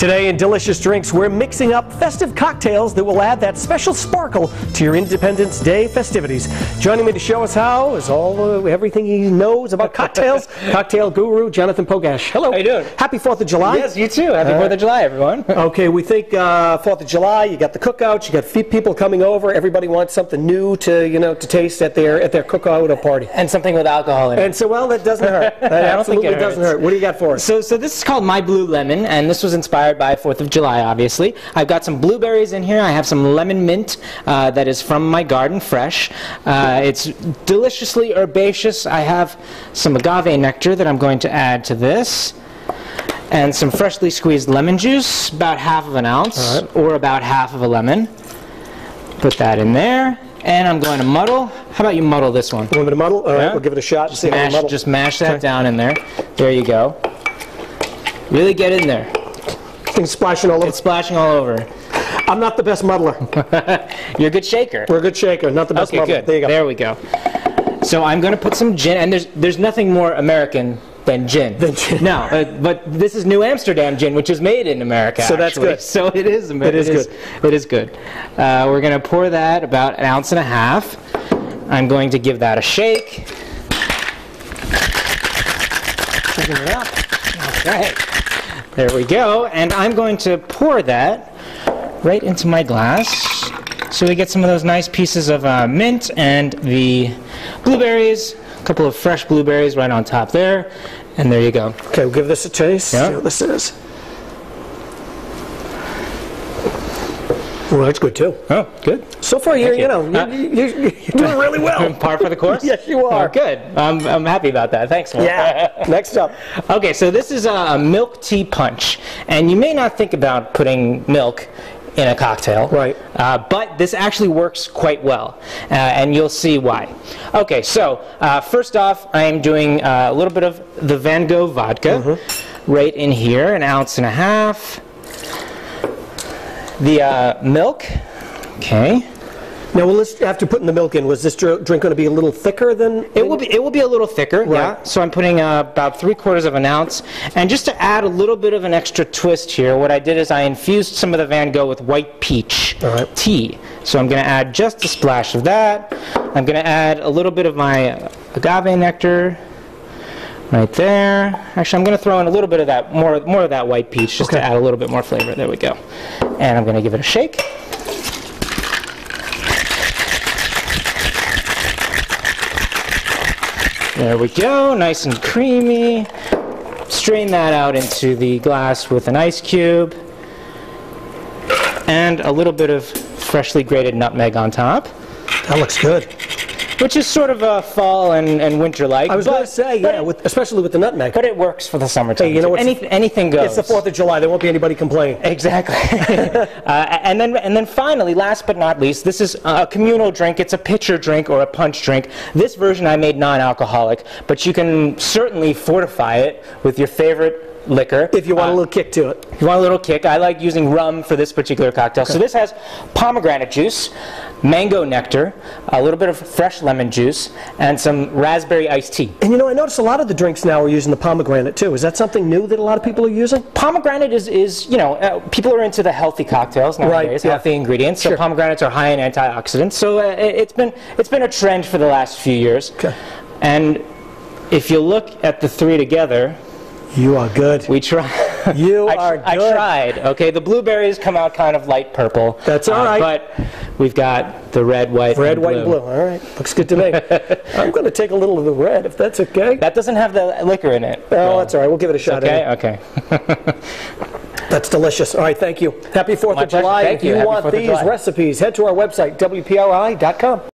Today in Delicious Drinks, we're mixing up festive cocktails that will add that special sparkle to your Independence Day festivities. Joining me to show us how is all uh, everything he knows about cocktails, cocktail guru Jonathan Pogash. Hello. How you doing? Happy 4th of July. Yes, you too. Happy Fourth of July, everyone. Okay, we think uh, Fourth of July. You got the cookouts. You got people coming over. Everybody wants something new to you know to taste at their at their cookout or party. and something with alcohol in it. And so, well, that doesn't hurt. That I don't think absolutely it doesn't hurt. What do you got for us? So, so this is called My Blue Lemon, and this was inspired by Fourth of July, obviously. I've got some blueberries in here. I have some lemon mint uh, that is from my garden, fresh. Uh, it's deliciously herbaceous. I have some agave nectar that I'm going to add to this. And some freshly squeezed lemon juice, about half of an ounce, right. or about half of a lemon. Put that in there, and I'm going to muddle. How about you muddle this one? Want me to muddle? All right, Yeah. we'll give it a shot. how Mash, muddle. just mash that Okay. down in there. There you go. Really get in there. Things splashing all over. It's splashing all over. I'm not the best muddler. You're a good shaker. We're a good shaker, not the best Okay, muddler. good. There you go. There we go. So I'm going to put some gin, and there's there's nothing more American than gin. Than gin. No, uh, but this is New Amsterdam gin, which is made in America. So that's actually. good. So it is. It is good. It is good. Uh, we're going to pour that about an ounce and a half. I'm going to give that a shake. Shaking it up. Okay. There we go. And I'm going to pour that right into my glass. So we get some of those nice pieces of uh, mint and the blueberries, a couple of fresh blueberries right on top there. And there you go. Okay, we'll give this a taste. Yeah. See what this is. Well, that's good too. Oh, good. So far, you're, you you. know, Uh, you, you, you're doing really well. Par for the course? Yes, you are. Oh, good. I'm, I'm happy about that. Thanks, Mark. Yeah. Next up. Okay, so this is a, a milk tea punch, and you may not think about putting milk in a cocktail, Right. Uh, but this actually works quite well, uh, and you'll see why. Okay, so uh, first off, I am doing uh, a little bit of the Van Gogh vodka Mm-hmm. right in here, an ounce and a half. The uh, milk, okay. Now, well, let's, after putting the milk in, was this drink going to be a little thicker than? It will be it will be a little thicker, yeah. So I'm putting uh, about three quarters of an ounce, and just to add a little bit of an extra twist here, what I did is I infused some of the Van Gogh with white peach All right. tea. So I'm going to add just a splash of that. I'm going to add a little bit of my uh, agave nectar. Right there. Actually, I'm going to throw in a little bit of that, more, more of that white peach, just to add a little bit more flavor. There we go. And I'm going to give it a shake. There we go, nice and creamy. Strain that out into the glass with an ice cube. And a little bit of freshly grated nutmeg on top, That looks good. Which is sort of a fall and, and winter like. I was going to say, yeah, it- with, especially with the nutmeg. but it works for the summertime. Hey, you know Anyth- anything goes. It's the Fourth of July. There won't be anybody complaining. Exactly. uh, and then, and then finally, last but not least, this is a communal drink. It's a pitcher drink or a punch drink. This version I made non-alcoholic, but you can certainly fortify it with your favorite liquor. If you want Uh, a little kick to it. if you want a little kick, I like using rum for this particular cocktail. So this has pomegranate juice, mango nectar, a little bit of fresh lemon juice, and some raspberry iced tea. And you know, I notice a lot of the drinks now are using the pomegranate too. Is that something new that a lot of people are using? Pomegranate is, is you know, uh, people are into the healthy cocktails nowadays, yeah. healthy ingredients. Sure. So pomegranates are high in antioxidants. So uh, it- it's been it's been a trend for the last few years. Okay. And if you look at the three together, You are good. we try. You I, are good. I tried. Okay, the blueberries come out kind of light purple. That's all uh, right. But we've got the red, white, Red, and white, and blue. All right, looks good to me. I'm going to take a little of the red, if that's okay. That doesn't have the liquor in it. Oh, that's all right. We'll give it a shot. Okay. anyway. Okay. That's delicious. All right, thank you. Happy Fourth My of pleasure. July. Thank if you. you want 4th these recipes, head to our website, wpri.com.